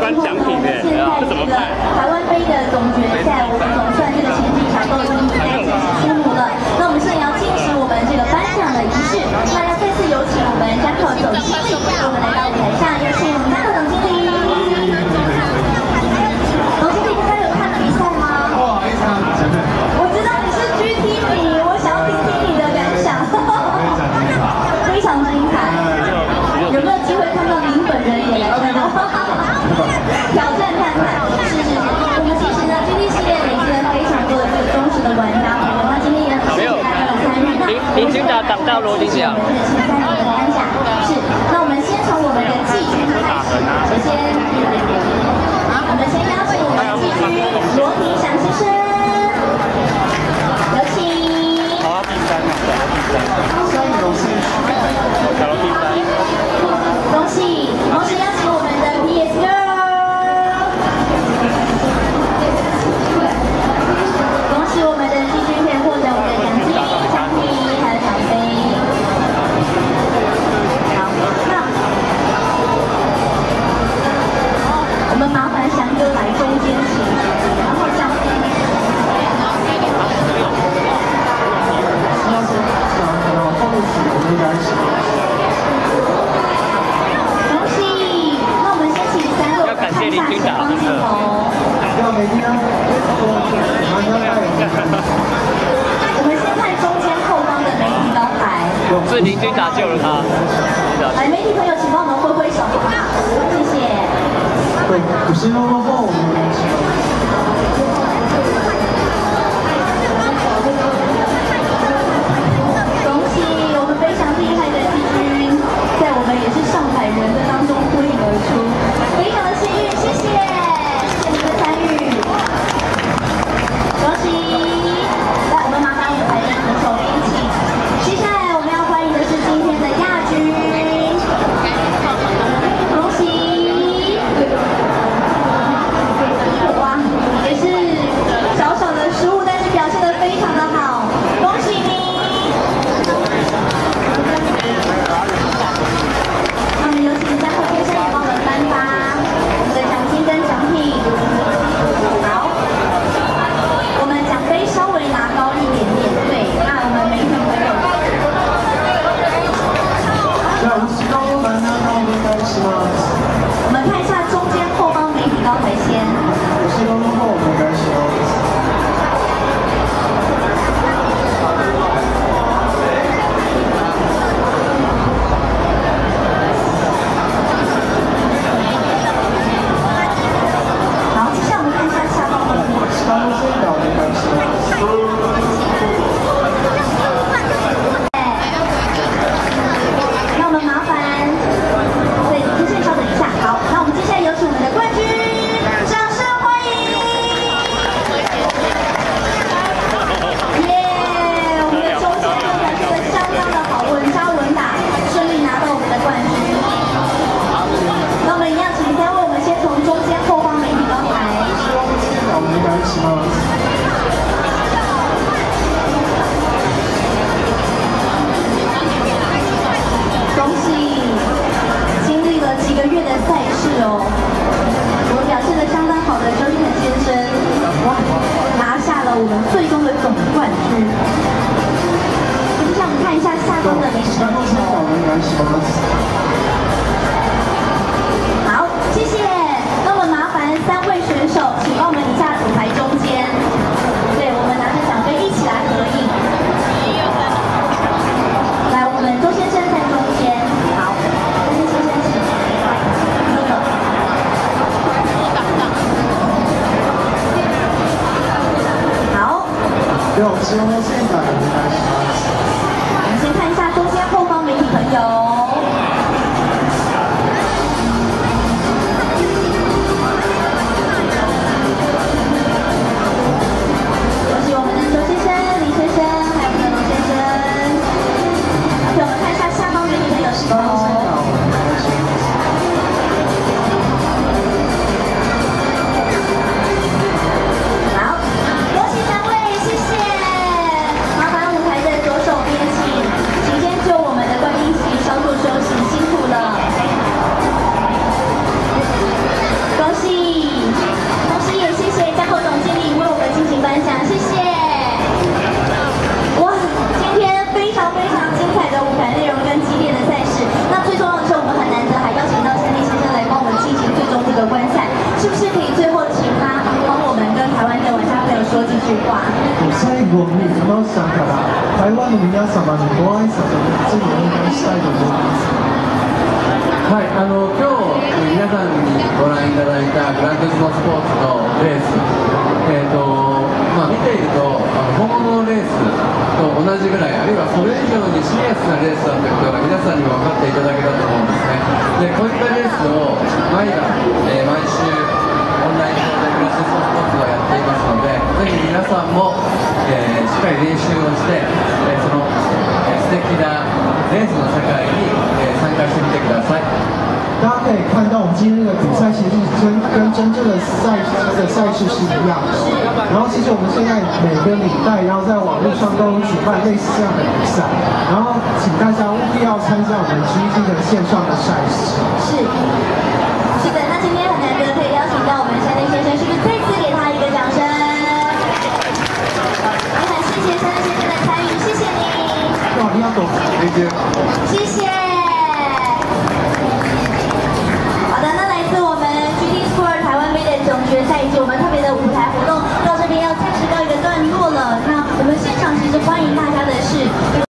这是我们现在这个台湾杯的总决赛。谢谢我们的前三名颁奖是。那我们先从我们的季军开始。首先好我们先邀请我们的季军罗迪祥先生是林军打救了他。来，媒体朋友，请帮我们挥挥手，好不好？谢谢。有我们。赛事哦，我们表现的相当好的周俊先生，哇，拿下了我们最终的总冠军。下我们看一下下关的名次。现场，我们先看一下中间后方媒体朋友。皆様にご挨拶をぜひお願いしたいと思います。はい、あの今日皆さんにご覧いただいたグランツーリスモスポーツのレース、えーとまあ、見ているとあの本物のレースと同じぐらいあるいはそれ以上にシリアスなレースだということが皆さんにも分かっていただけたと思うんですねでこういったレースを毎晩、えー毎週オンライン上でグランツーリスモスポーツをやっていますのでぜひ皆さんも、えーしっかり練習をして、えーその、敵なレースの世界に参加してみてください。大家可以看到，我们今天的比赛其实跟跟真正的赛的赛事是一样的。然后，其实我们现在每个礼拜，然后在网络上都有举办类似这样的比赛。然后，请大家务必要参加我们 GT 的线上的赛事。是。